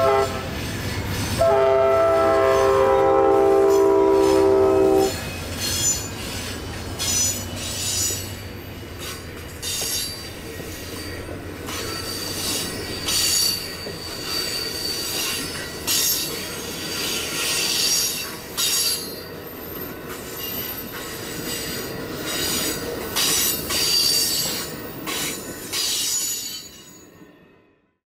Música